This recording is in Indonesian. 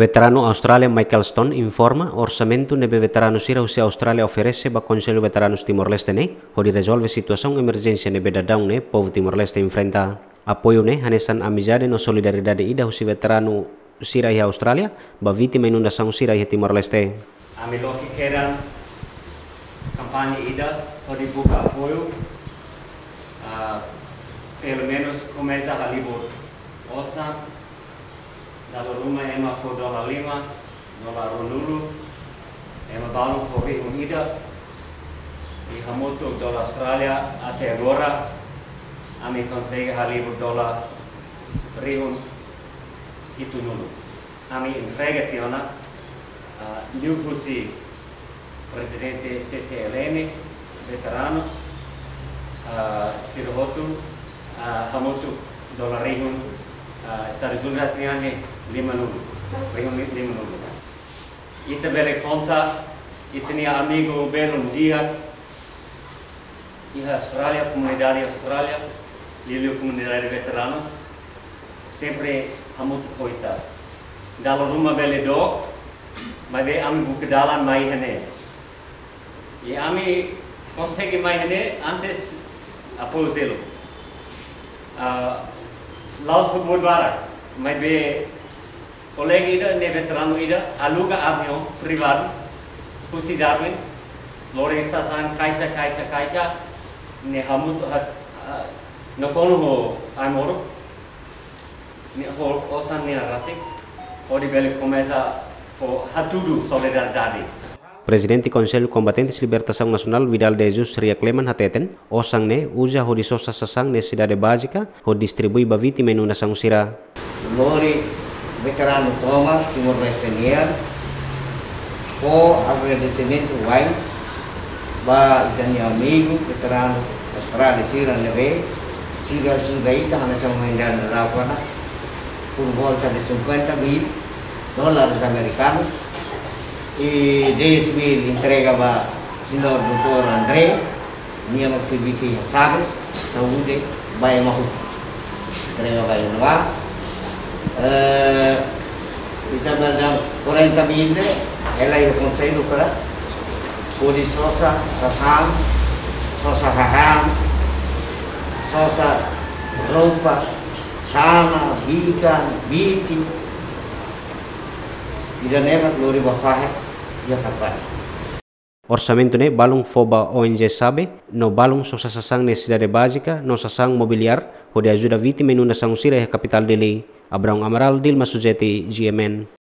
Veterano Australia Michael Stone informa orçamento nebe veterano sira usia Australia oferece ba Conselho Veteranos Timor-Leste ne, onde resolve situação emergência nebe dadão ne, povo Timor-Leste enfrenta. Apoio ne, hanesan amizade no solidariedade ida usi veterano sira ia Australia, ba vítima inundação sira ia Timor-Leste. Ami loki quedan kampanye ida, onde buka apoio, pelo menos começa a libur osa, Nalaruma ema fo dola lima, dola ronulu, ema balon fo ri unida, e hamoto dola Austrália até agora, a me consegue halibo dola rihun hitunulu. A me entrega tiona, uh, Lupusi, presidente CCLM, veteranos, uh, Sirohotu, uh, hamoto dola rihun ah, está Júlia Triani Lima Nuno, Lima Nuno. E também ele conta, e tinha amigo bem um dia, e a Austrália, a comunidade Austrália, e a comunidade veteranos, sempre há muito coitado. Dala ruma bele dog, mas é amigo que ami lá mais né. E ami consegue mais né antes após ele. Laos bara, mas be colega ida ne veterano ida aluga avião privado, Pusi Darwin, Lorenza san kaisa kaisa kaisa, ne hamut hat no kono ho amoro, ne ho osan ne rasik, odi bele começa for hatudu solidariedade. Presidente Conselho Combatentes Libertação Nacional Vidal de Jesus Ria Cleman Hateten, osang ne uja ho disosa sasang ne cidade básica ho distribui ba vítima inundação sira. Lori veterano Thomas Timor Leste ko agradecimento vai ba itani amigo veterano Australia Sira Neve, Sira Sira ita hana sa mendan rapana, por volta de 50 mil dólares americanos y 10 mil entrega para senhor doutor André, minha serviço Sabres, saúde, vai mahu. Entrega vai no ar. Kita dalam 40 mil, ela é o conselho para Kodi Sosa, Sasam, Sosa Haham, Sosa Roupa, Sama, Ikan, Biti, Ida never lori bafahe kapan. Orçamento balung foba ONG sabe, no balung so sasang ne cidade básica, no sasang mobiliar, ho de ajuda vítima inundação sira a capital dele. Abrão Amaral, Dilma Sujeti, GMN.